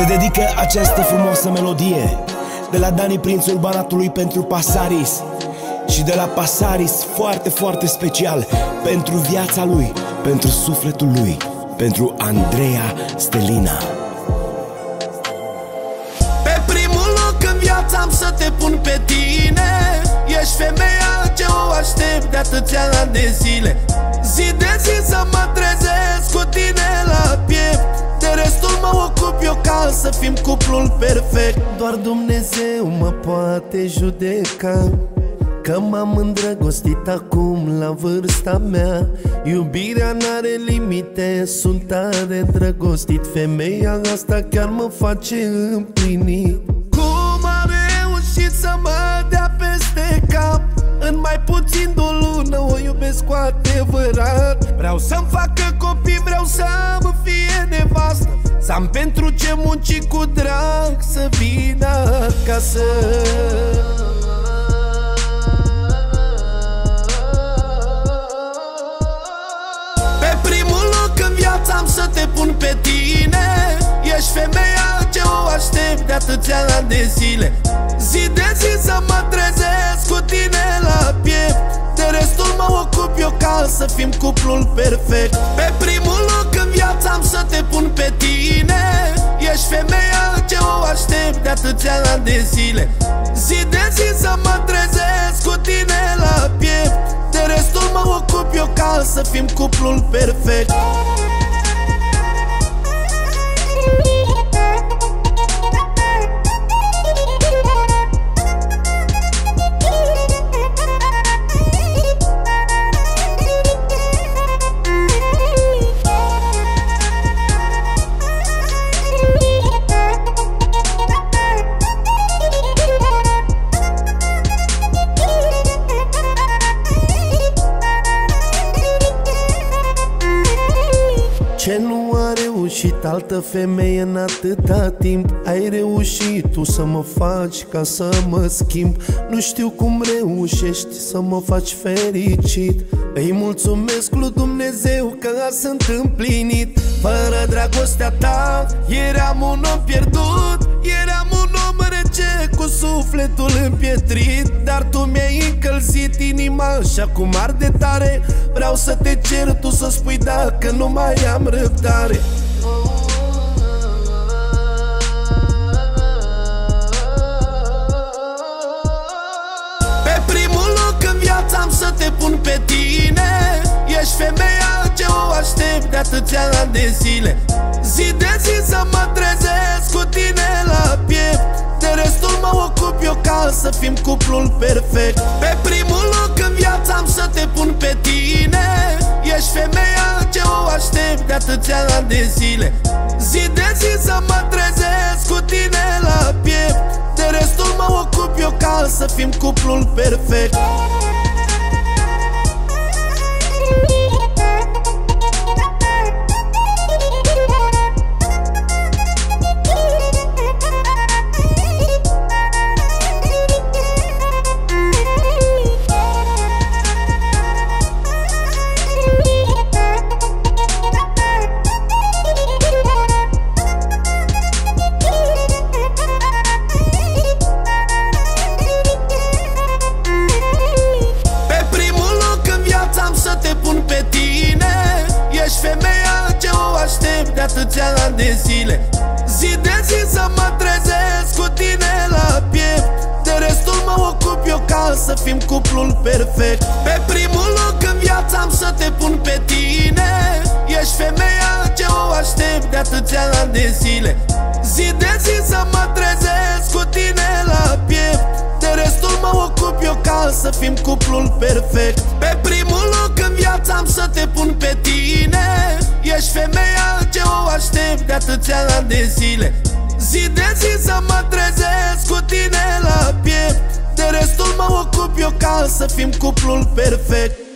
Se dedică această frumoasă melodie De la Dani Prințul Banatului pentru Pasaris Și de la Pasaris foarte, foarte special Pentru viața lui, pentru sufletul lui Pentru Andreea Stelina. Pe primul loc în viața am să te pun pe tine. Ești femeia ce o aștept de atâția ani de zile Zi de zi să mă trezesc cu tine la piept. De restul mă ocup eu ca să fim cuplul perfect. Doar Dumnezeu mă poate judeca Că m-am îndrăgostit acum la vârsta mea. Iubirea n-are limite, sunt tare îndrăgostit Femeia asta chiar mă face împlinit. Cum a reușit să mă dea peste cap? În mai puțin de o lună o iubesc cu adevărat. Vreau să-mi facă copii, vreau să-mi fie nevastă. Să am pentru ce munci cu drag să vină acasă. Viața am să te pun pe tine. Ești femeia ce o aștept de atâția ani de zile. Zi de zi să mă trezesc ca să fim cuplul perfect. Pe primul loc în viața am să te pun pe tine. Ești femeia ce o aștept de atâția ani de zile. Zi de zi să mă trezesc cu tine la piept. De restul mă ocup eu ca să fim cuplul perfect a reușit altă femeie în atâta timp. Ai reușit tu să mă faci ca să mă schimb. Nu știu cum reușești să mă faci fericit. Îi mulțumesc lui Dumnezeu că sunt împlinit. Fără dragostea ta eram un om pierdut. Eram un om rece cu sufletul împietrit. Dar tu mi-ai încălzit inima și acum arde tare. Vreau să te cer tu să spui dacă nu mai am răbdare Pe primul loc în viața am să te pun pe tine. Ești femeia ce o aștept de atâția ani de zile. Zi de zi să mă trezesc cu tine la piept. De restul mă ocup eu ca să fim cuplul perfect. Pe primul loc în viața am să te pun pe tine. Ești femeia ani de zile. Zi de zi să mă trezesc cu tine la piept. De restul mă ocup eu ca să fim cuplul perfect de zile. Zi de zi să mă trezesc cu tine la piept. De restul mă ocup eu ca să fim cuplul perfect. Pe primul loc în viața am să te pun pe tine. Ești femeia ce o aștept de atâția ani de zile. Zi de zi să mă trezesc cu tine la piept. De restul mă ocup eu ca să fim cuplul perfect. Pe primul loc în viața am să te pun pe atâția ani de zile. Zi de zi să mă trezesc cu tine la piept. De restul mă ocup eu ca să fim cuplul perfect